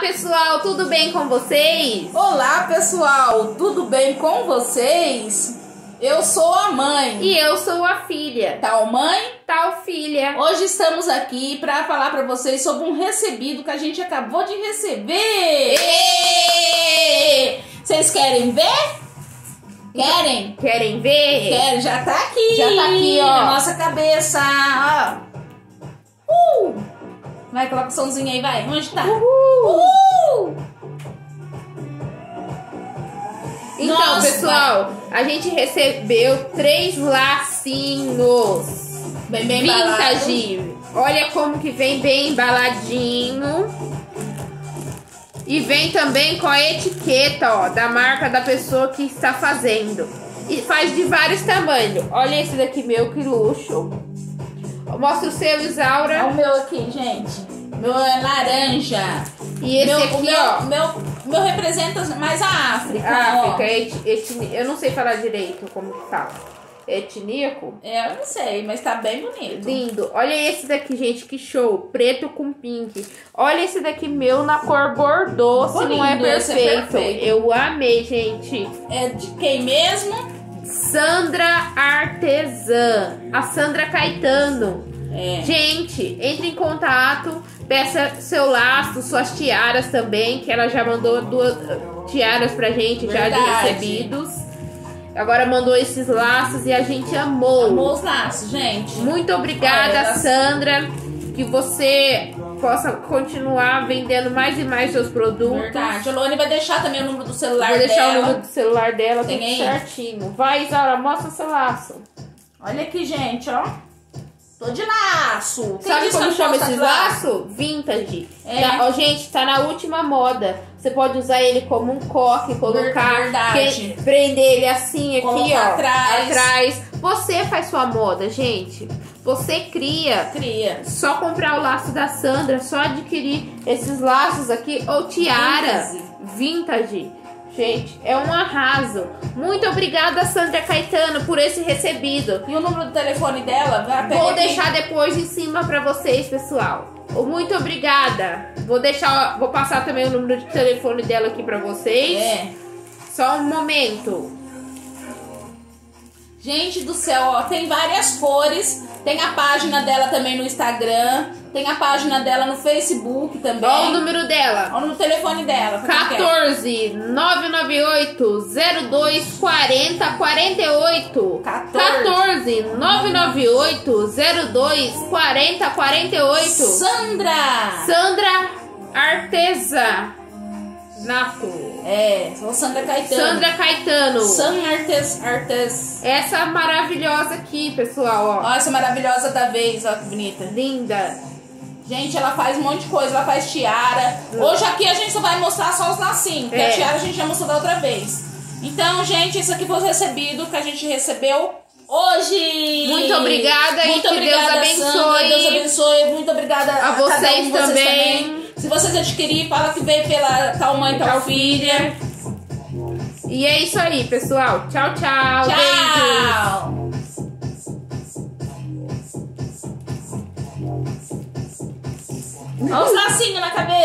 pessoal, tudo bem com vocês? Olá, pessoal, tudo bem com vocês? Eu sou a mãe. E eu sou a filha. Tal mãe, tal filha. Hoje estamos aqui para falar para vocês sobre um recebido que a gente acabou de receber. Vocês querem ver? Querem? Querem ver? Querem, já tá aqui. Já tá aqui, ó. Na nossa cabeça. Ó. Uh! Vai, coloca o somzinho aí, vai. Onde tá? Uhul! Uhul! Então, Nossa. pessoal, a gente recebeu três lacinhos. Bem, bem vintage. Olha como que vem bem embaladinho. E vem também com a etiqueta, ó, da marca da pessoa que está fazendo. E faz de vários tamanhos. Olha esse daqui meu, que luxo. Mostra o seu, Olha Isaura. o meu aqui, gente. Meu é laranja. E esse meu, aqui, meu, ó. Meu, meu representa mais a África. África, ó. eti, etni- eu não sei falar direito como que fala. Etníaco? É, eu não sei, mas tá bem bonito. Lindo. Olha esse daqui, gente, que show. Preto com pink. Olha esse daqui meu na cor bordô, se Ficou não é lindo, é perfeito. perfeito. Eu amei, gente. É de quem mesmo? Sandra Artesã. A Sandra Caetano. É. Gente, entre em contato, peça seu laço, suas tiaras também, que ela já mandou duas tiaras pra gente, já de Verdade. recebidos. Agora mandou esses laços e a gente amou. Amou os laços, gente. Muito obrigada, Olha, Sandra. Que você possa continuar vendendo mais e mais seus produtos. Verdade. A Lone vai deixar também o número do celular Vou deixar dela. o número do celular dela Tem tudo certinho. Vai, Isaura, mostra seu laço. Olha aqui, gente, ó. Tô de laço. Quem Sabe como chama esses laço? Vintage. É. Tá, ó, gente, tá na última moda. Você pode usar ele como um coque, colocar, Verdade. que- prender ele assim aqui, Colocar ó, atrás. atrás. Você faz sua moda, gente. Você cria. Cria. Só comprar o laço da Sandra, só adquirir esses laços aqui ou tiara vintage. Gente, é um arraso. Muito obrigada, Sandra Caetano, por esse recebido. E o número do telefone dela? Vou aqui. deixar depois em cima pra vocês, pessoal. Muito obrigada. Vou deixar, vou passar também o número de telefone dela aqui pra vocês. É. Só um momento. Gente do céu, ó, tem várias cores. Tem a página dela também no Instagram. Tem a página dela no Facebook também. Qual o número dela? Olha no telefone dela. pra quem quer. 14 998 02 40 48 14. 14 998 02 40 48 Sandra! Sandra Artesa Nato É, sou Sandra Caetano. Sandra Caetano San Artes, Artes. Essa maravilhosa aqui, pessoal, ó Ó, essa maravilhosa da vez, ó que bonita. Linda Gente, ela faz um monte de coisa, ela faz tiara. Hoje aqui a gente só vai mostrar só os lacinhos, porque É. a tiara a gente já mostrou da outra vez. Então, gente, isso aqui foi recebido que a gente recebeu hoje. Muito obrigada e Muito que Deus obrigada, abençoe. Sandra, Deus abençoe. Muito obrigada a, A vocês um de vocês também. também. Se vocês adquirirem, fala que veio pela tal mãe, tal, filha. E é isso aí, pessoal Tchau, tchau, Beijos. Tchau! Olha os lacinhos na cabeça.